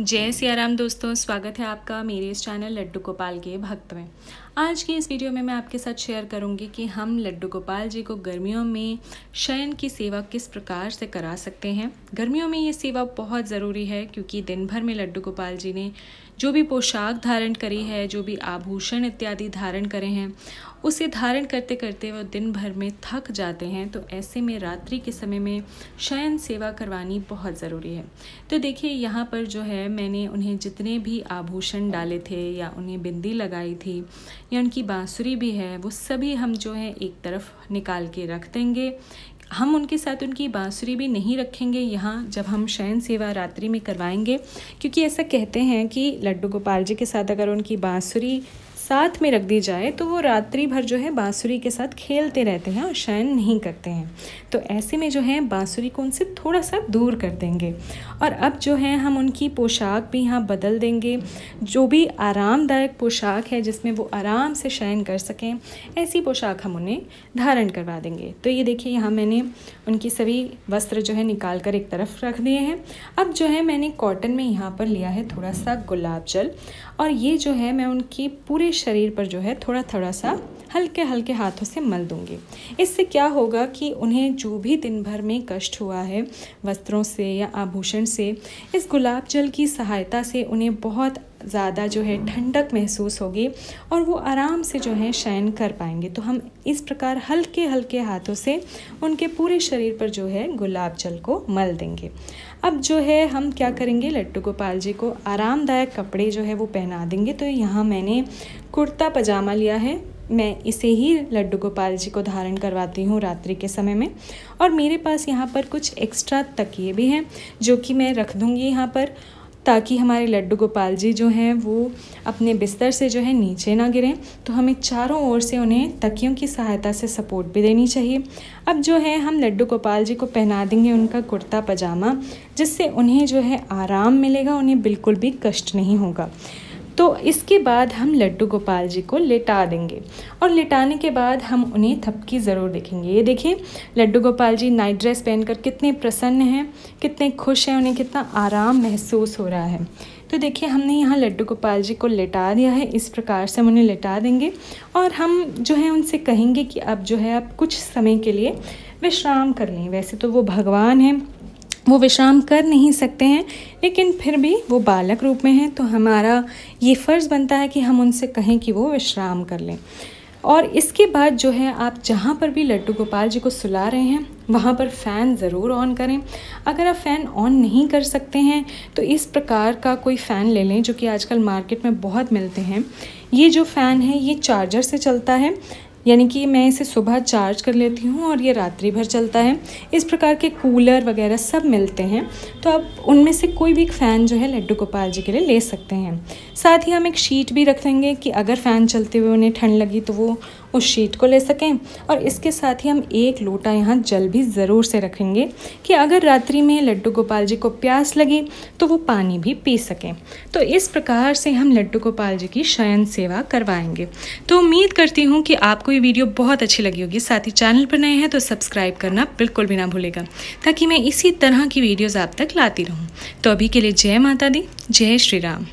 जय सियाराम दोस्तों, स्वागत है आपका मेरे इस चैनल लड्डू गोपाल के भक्त में। आज की इस वीडियो में मैं आपके साथ शेयर करूँगी कि हम लड्डू गोपाल जी को गर्मियों में शयन की सेवा किस प्रकार से करा सकते हैं। गर्मियों में ये सेवा बहुत ज़रूरी है, क्योंकि दिन भर में लड्डू गोपाल जी ने जो भी पोशाक धारण करी है, जो भी आभूषण इत्यादि धारण करे हैं, उसे धारण करते करते वो दिन भर में थक जाते हैं। तो ऐसे में रात्रि के समय में शयन सेवा करवानी बहुत ज़रूरी है। तो देखिए, यहाँ पर जो है, मैंने उन्हें जितने भी आभूषण डाले थे या उन्हें बिंदी लगाई थी या उनकी बाँसुरी भी है, वो सभी हम जो है एक तरफ़ निकाल के रख देंगे। हम उनके साथ उनकी बाँसुरी भी नहीं रखेंगे यहाँ जब हम शयन सेवा रात्रि में करवाएँगे, क्योंकि ऐसा कहते हैं कि लड्डू गोपाल जी के साथ अगर उनकी बाँसुरी साथ में रख दी जाए तो वो रात्रि भर जो है बाँसुरी के साथ खेलते रहते हैं और शयन नहीं करते हैं। तो ऐसे में जो है बाँसुरी को उनसे थोड़ा सा दूर कर देंगे। और अब जो है हम उनकी पोशाक भी यहाँ बदल देंगे। जो भी आरामदायक पोशाक है जिसमें वो आराम से शयन कर सकें, ऐसी पोशाक हम उन्हें धारण करवा देंगे। तो ये देखिए, यहाँ मैंने उनकी सभी वस्त्र जो है निकाल कर एक तरफ़ रख दिए हैं। अब जो है मैंने कॉटन में यहाँ पर लिया है थोड़ा सा गुलाब जल। और ये जो है मैं उनकी पूरे शरीर पर जो है थोड़ा थोड़ा सा हल्के हल्के हाथों से मल दूँगी। इससे क्या होगा कि उन्हें जो भी दिन भर में कष्ट हुआ है, वस्त्रों से या आभूषण से, इस गुलाब जल की सहायता से उन्हें बहुत ज़्यादा जो है ठंडक महसूस होगी और वो आराम से जो है शयन कर पाएँगे। तो हम इस प्रकार हल्के हल्के हाथों से उनके पूरे शरीर पर जो है गुलाब जल को मल देंगे। अब जो है हम क्या करेंगे, लट्टू गोपाल जी को आरामदायक कपड़े जो है वो पहना देंगे। तो यहाँ मैंने कुर्ता पजामा लिया है। मैं इसे ही लड्डू गोपाल जी को धारण करवाती हूँ रात्रि के समय में। और मेरे पास यहाँ पर कुछ एक्स्ट्रा तकिए भी हैं, जो कि मैं रख दूँगी यहाँ पर, ताकि हमारे लड्डू गोपाल जी जो हैं, वो अपने बिस्तर से जो है नीचे ना गिरें। तो हमें चारों ओर से उन्हें तकियों की सहायता से सपोर्ट भी देनी चाहिए। अब जो है, हम लड्डू गोपाल जी को पहना देंगे उनका कुर्ता पजामा, जिससे उन्हें जो है आराम मिलेगा, उन्हें बिल्कुल भी कष्ट नहीं होगा। तो इसके बाद हम लड्डू गोपाल जी को लेटा देंगे और लेटाने के बाद हम उन्हें थपकी ज़रूर देखेंगे। ये देखिए, लड्डू गोपाल जी नाइट ड्रेस पहनकर कितने प्रसन्न हैं, कितने खुश हैं, उन्हें कितना आराम महसूस हो रहा है। तो देखिए, हमने यहाँ लड्डू गोपाल जी को लेटा दिया है, इस प्रकार से हम उन्हें लेटा देंगे और हम जो है उनसे कहेंगे कि अब जो है आप कुछ समय के लिए विश्राम कर लें। वैसे तो वो भगवान हैं वो विश्राम कर नहीं सकते हैं, लेकिन फिर भी वो बालक रूप में हैं तो हमारा ये फ़र्ज़ बनता है कि हम उनसे कहें कि वो विश्राम कर लें। और इसके बाद जो है, आप जहाँ पर भी लड्डू गोपाल जी को सुला रहे हैं, वहाँ पर फ़ैन ज़रूर ऑन करें। अगर आप फ़ैन ऑन नहीं कर सकते हैं तो इस प्रकार का कोई फ़ैन ले लें, जो कि आजकल मार्केट में बहुत मिलते हैं। ये जो फ़ैन है, ये चार्जर से चलता है यानी कि मैं इसे सुबह चार्ज कर लेती हूँ और ये रात्रि भर चलता है। इस प्रकार के कूलर वगैरह सब मिलते हैं। तो आप उनमें से कोई भी एक फ़ैन जो है लड्डू गोपाल जी के लिए ले सकते हैं। साथ ही हम एक शीट भी रख देंगे कि अगर फ़ैन चलते हुए उन्हें ठंड लगी तो वो उस शीट को ले सकें। और इसके साथ ही हम एक लोटा यहाँ जल भी ज़रूर से रखेंगे कि अगर रात्रि में लड्डू गोपाल जी को प्यास लगे तो वो पानी भी पी सकें। तो इस प्रकार से हम लड्डू गोपाल जी की शयन सेवा करवाएँगे। तो उम्मीद करती हूँ कि आपको ये वीडियो बहुत अच्छी लगी होगी। साथ ही चैनल पर नए हैं तो सब्सक्राइब करना बिल्कुल भी ना भूलेगा, ताकि मैं इसी तरह की वीडियोज़ आप तक लाती रहूँ। तो अभी के लिए जय माता दी, जय श्री राम।